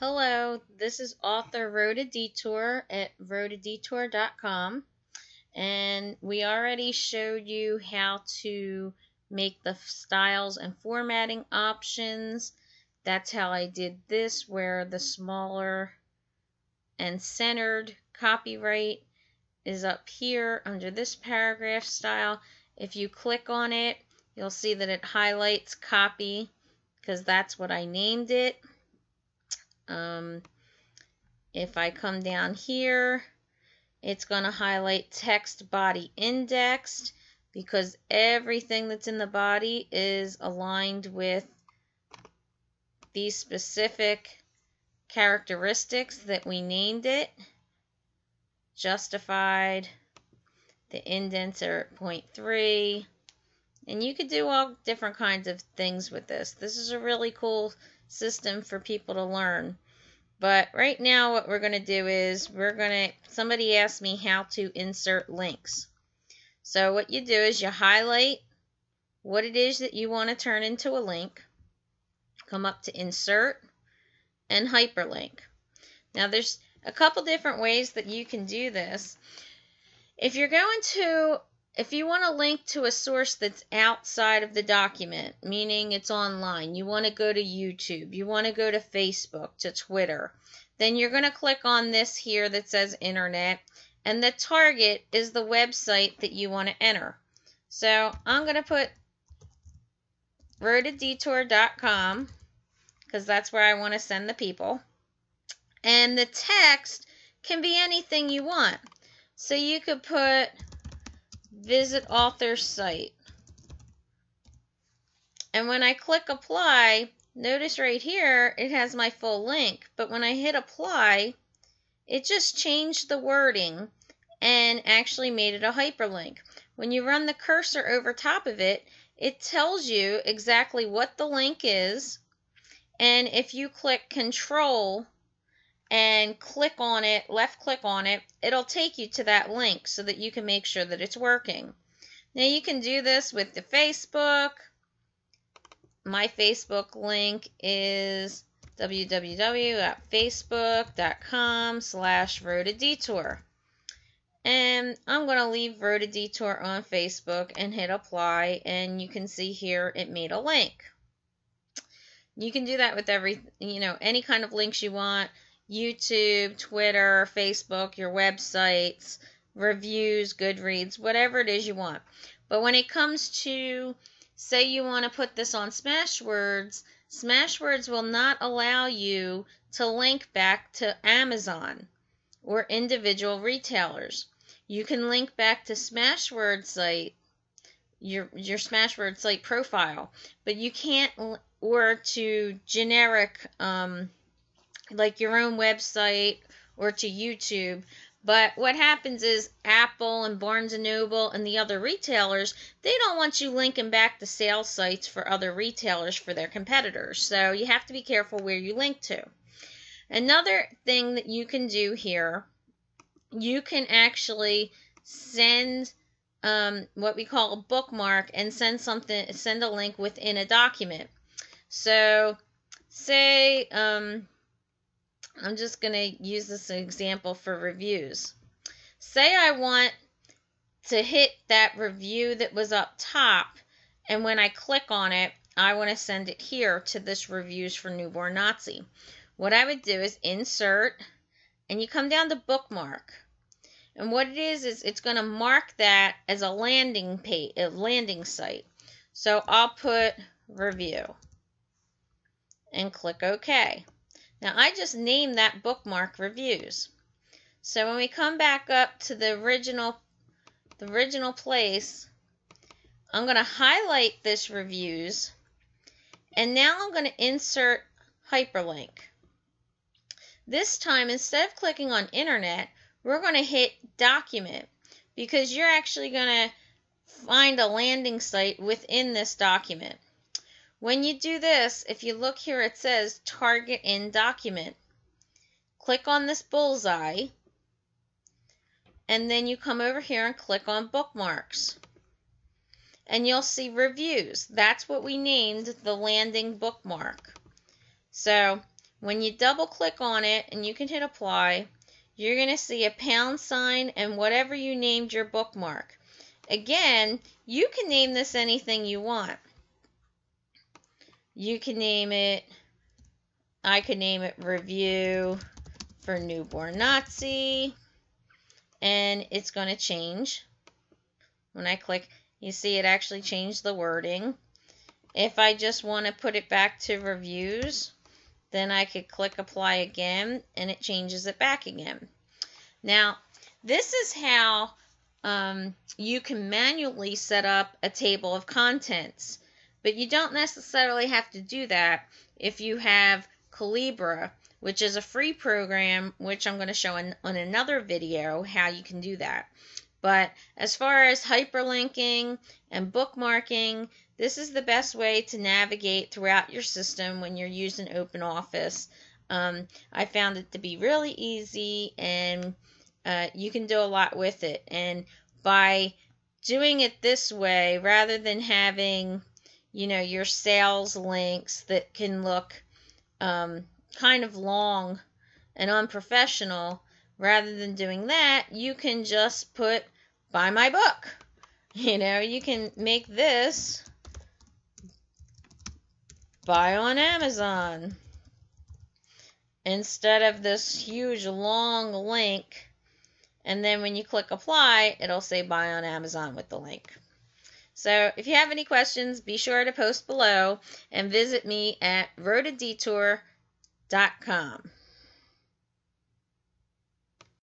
Hello, this is author Rhoda D'Ettore at rhodadettore.com and we already showed you how to make the styles and formatting options. That's how I did this where the smaller and centered copyright is up here under this paragraph style. If you click on it, you'll see that it highlights copy because that's what I named it. Um, if I come down here, it's going to highlight text body indexed because everything that's in the body is aligned with these specific characteristics that we named it. Justified, the indents are at 0.3, and you could do all different kinds of things with this. This is a really cool system for people to learn. But right now what we're going to do is we're going to, somebody asked me how to insert links. So what you do is you highlight what it is that you want to turn into a link. Come up to insert and hyperlink. Now there's a couple different ways that you can do this. If you're going to if you want to link to a source that's outside of the document, meaning it's online, you want to go to YouTube, you want to go to Facebook, to Twitter, then you're going to click on this here that says Internet, and the target is the website that you want to enter. So I'm going to put rhodadettore.com because that's where I want to send the people. And the text can be anything you want. So you could put visit author site. And when I click apply, notice right here, it has my full link. But when I hit apply, it just changed the wording and actually made it a hyperlink. When you run the cursor over top of it, it tells you exactly what the link is. And if you click control and click on it, left click on it, it'll take you to that link so that you can make sure that it's working. Now you can do this with the Facebook. My Facebook link is www.facebook.com slash Detour. And I'm going to leave Rhoda D'Ettore on Facebook and hit apply and you can see here it made a link. You can do that with every, you know, any kind of links you want. YouTube, Twitter, Facebook, your websites, reviews, Goodreads, whatever it is you want. But when it comes to, say you want to put this on Smashwords, Smashwords will not allow you to link back to Amazon or individual retailers. You can link back to Smashwords site, your your Smashwords site profile, but you can't or to generic um, like your own website or to YouTube. But what happens is Apple and Barnes and Noble and the other retailers, they don't want you linking back to sales sites for other retailers for their competitors. So you have to be careful where you link to. Another thing that you can do here, you can actually send um, what we call a bookmark and send something, send a link within a document. So say um, I'm just going to use this example for reviews. Say I want to hit that review that was up top, and when I click on it, I want to send it here to this Reviews for Newborn Nazi. What I would do is insert, and you come down to bookmark. And what it is is it's going to mark that as a landing page, a landing site. So I'll put review and click OK. Now I just named that bookmark reviews. So when we come back up to the original the original place, I'm going to highlight this reviews and now I'm going to insert hyperlink. This time instead of clicking on internet, we're going to hit document because you're actually going to find a landing site within this document. When you do this, if you look here, it says target in document. Click on this bullseye, and then you come over here and click on bookmarks. And you'll see reviews. That's what we named the landing bookmark. So when you double click on it and you can hit apply, you're going to see a pound sign and whatever you named your bookmark. Again, you can name this anything you want. You can name it, I could name it review for newborn Nazi, and it's going to change. When I click, you see it actually changed the wording. If I just want to put it back to reviews, then I could click apply again and it changes it back again. Now, this is how um, you can manually set up a table of contents, but you don't necessarily have to do that if you have Calibre, which is a free program, which I'm going to show in, on another video how you can do that. But as far as hyperlinking and bookmarking, this is the best way to navigate throughout your system when you're using OpenOffice. Um, I found it to be really easy and uh, you can do a lot with it. And by doing it this way, rather than having, you know, your sales links that can look um, kind of long and unprofessional, rather than doing that, you can just put buy my book. You know, you can make this buy on Amazon instead of this huge long link. And then when you click apply, it'll say buy on Amazon with the link. So if you have any questions, be sure to post below and visit me at rhodadettore.com.